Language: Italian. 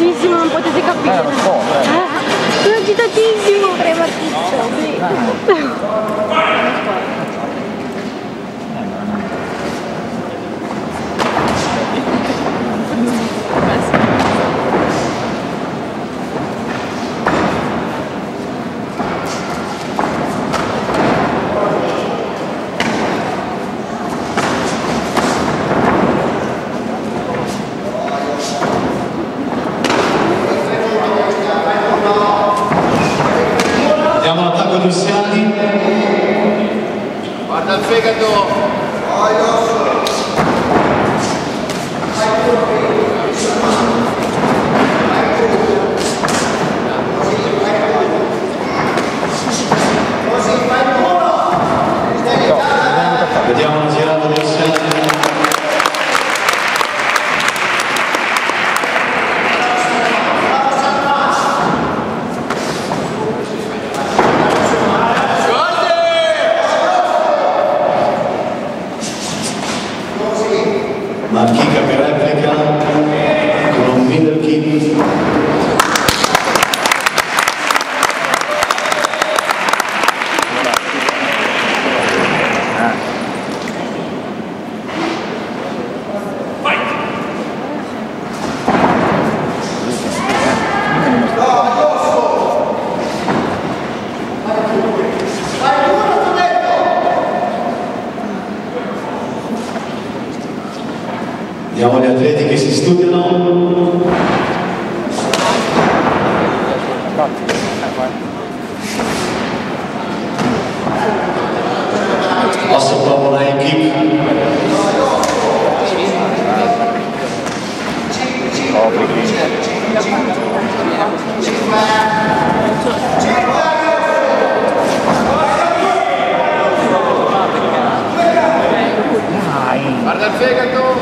tantissimo, non potete capire. Eh, lo so, eh. eh Sono agitatissimo, prematissimo. Sì. Eh. Ossiani. Guarda il fegato! Vediamo la girata di Ossiani. Vediamo gli atleti che si studiano. Osso provo la kick. Guarda il fegato!